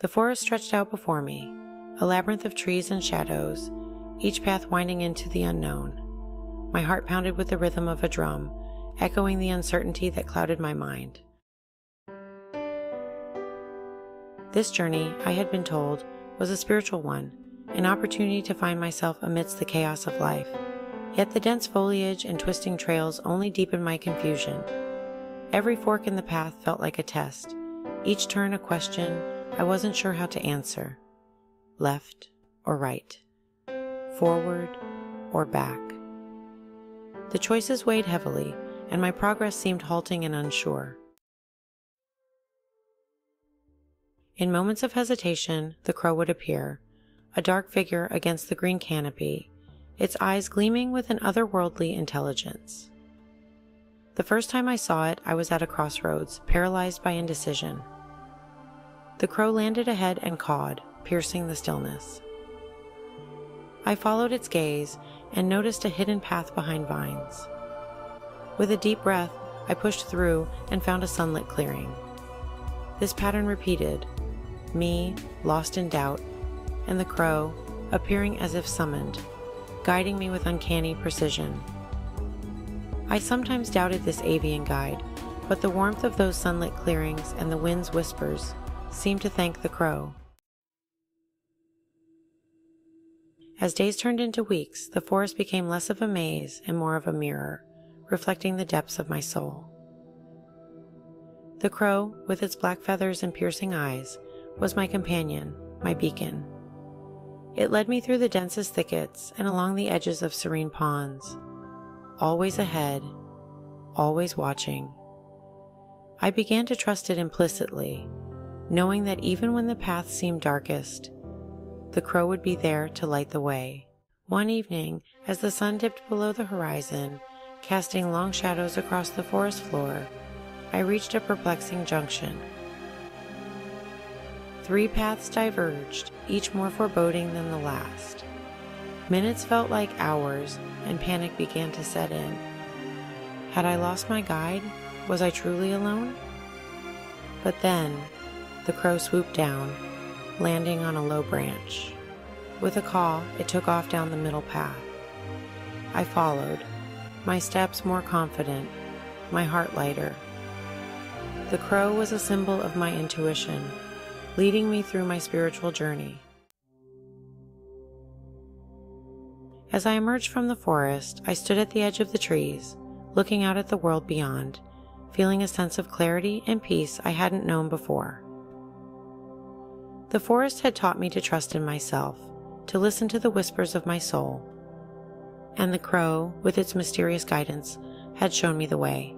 The forest stretched out before me, a labyrinth of trees and shadows, each path winding into the unknown. My heart pounded with the rhythm of a drum, echoing the uncertainty that clouded my mind. This journey, I had been told, was a spiritual one, an opportunity to find myself amidst the chaos of life. Yet the dense foliage and twisting trails only deepened my confusion. Every fork in the path felt like a test, each turn a question I wasn't sure how to answer left or right, forward or back. The choices weighed heavily, and my progress seemed halting and unsure. In moments of hesitation, the crow would appear, a dark figure against the green canopy, its eyes gleaming with an otherworldly intelligence. The first time I saw it, I was at a crossroads, paralyzed by indecision. The crow landed ahead and cawed, piercing the stillness. I followed its gaze and noticed a hidden path behind vines. With a deep breath, I pushed through and found a sunlit clearing. This pattern repeated me, lost in doubt, and the crow, appearing as if summoned, guiding me with uncanny precision. I sometimes doubted this avian guide, but the warmth of those sunlit clearings and the wind's whispers seemed to thank the crow. As days turned into weeks, the forest became less of a maze and more of a mirror, reflecting the depths of my soul. The crow, with its black feathers and piercing eyes, was my companion, my beacon. It led me through the densest thickets and along the edges of serene ponds, always ahead, always watching. I began to trust it implicitly, knowing that even when the path seemed darkest, the crow would be there to light the way. One evening, as the sun dipped below the horizon, casting long shadows across the forest floor, I reached a perplexing junction. Three paths diverged, each more foreboding than the last. Minutes felt like hours, and panic began to set in. Had I lost my guide? Was I truly alone? But then, the crow swooped down, landing on a low branch. With a caw, it took off down the middle path. I followed, my steps more confident, my heart lighter. The crow was a symbol of my intuition, leading me through my spiritual journey. As I emerged from the forest, I stood at the edge of the trees, looking out at the world beyond, feeling a sense of clarity and peace I hadn't known before. The forest had taught me to trust in myself, to listen to the whispers of my soul. And the crow, with its mysterious guidance, had shown me the way.